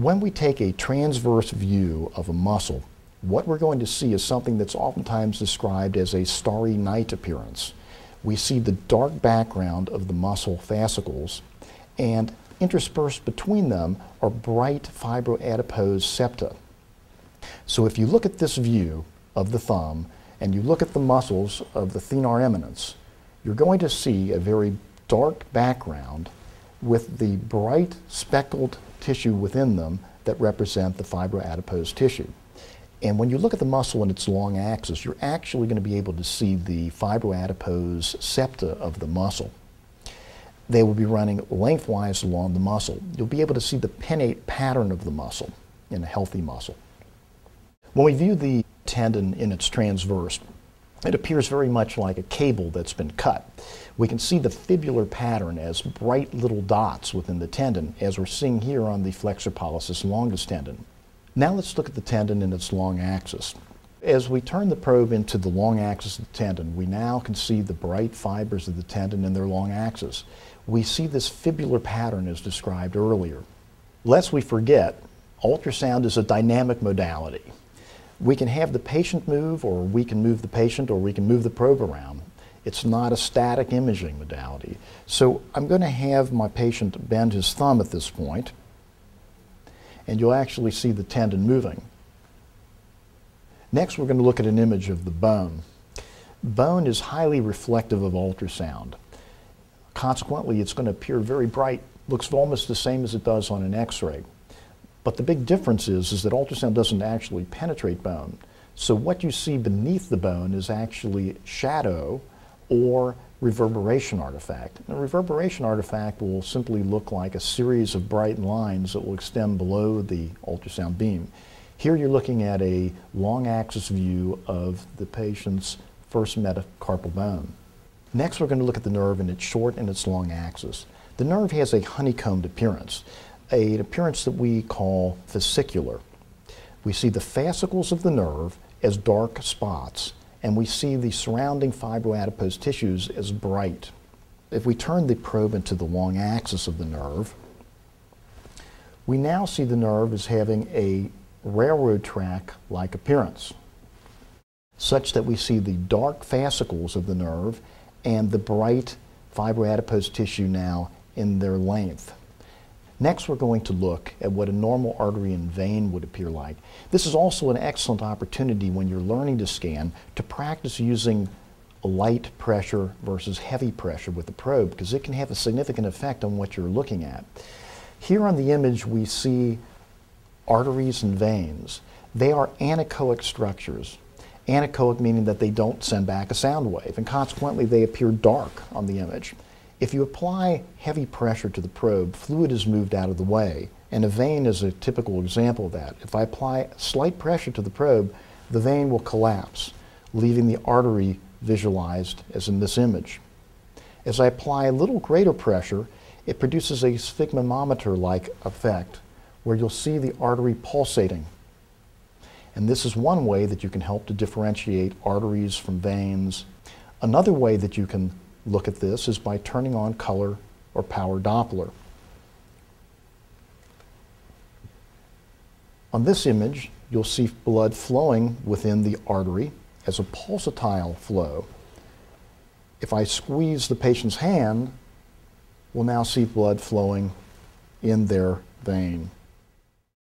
When we take a transverse view of a muscle, what we're going to see is something that's oftentimes described as a starry night appearance. We see the dark background of the muscle fascicles, and interspersed between them are bright fibroadipose septa. So if you look at this view of the thumb, and you look at the muscles of the thenar eminence, you're going to see a very dark background with the bright speckled tissue within them that represent the fibroadipose tissue. And when you look at the muscle in its long axis, you're actually going to be able to see the fibroadipose septa of the muscle. They will be running lengthwise along the muscle. You'll be able to see the pennate pattern of the muscle in a healthy muscle. When we view the tendon in its transverse, it appears very much like a cable that's been cut. We can see the fibrillar pattern as bright little dots within the tendon, as we're seeing here on the flexor pollicis longus tendon. Now let's look at the tendon in its long axis. As we turn the probe into the long axis of the tendon, we now can see the bright fibers of the tendon in their long axis. We see this fibrillar pattern as described earlier. Lest we forget, ultrasound is a dynamic modality we can have the patient move, or we can move the patient, or we can move the probe around. It's not a static imaging modality. So I'm going to have my patient bend his thumb at this point, and you'll actually see the tendon moving. Next, we're going to look at an image of the bone. Bone is highly reflective of ultrasound. Consequently, it's going to appear very bright, looks almost the same as it does on an x-ray. But the big difference is, is that ultrasound doesn't actually penetrate bone. So what you see beneath the bone is actually shadow or reverberation artifact. And a reverberation artifact will simply look like a series of bright lines that will extend below the ultrasound beam. Here you're looking at a long axis view of the patient's first metacarpal bone. Next we're going to look at the nerve in its short and its long axis. The nerve has a honeycombed appearance an appearance that we call fascicular. We see the fascicles of the nerve as dark spots, and we see the surrounding fibroadipose tissues as bright. If we turn the probe into the long axis of the nerve, we now see the nerve as having a railroad track-like appearance, such that we see the dark fascicles of the nerve and the bright fibroadipose tissue now in their length. Next, we're going to look at what a normal artery and vein would appear like. This is also an excellent opportunity when you're learning to scan to practice using light pressure versus heavy pressure with the probe because it can have a significant effect on what you're looking at. Here on the image we see arteries and veins. They are anechoic structures. Anechoic meaning that they don't send back a sound wave and consequently they appear dark on the image. If you apply heavy pressure to the probe, fluid is moved out of the way, and a vein is a typical example of that. If I apply slight pressure to the probe, the vein will collapse, leaving the artery visualized as in this image. As I apply a little greater pressure, it produces a sphygmomanometer-like effect where you'll see the artery pulsating. And this is one way that you can help to differentiate arteries from veins. Another way that you can look at this is by turning on color or power Doppler. On this image, you'll see blood flowing within the artery as a pulsatile flow. If I squeeze the patient's hand, we'll now see blood flowing in their vein.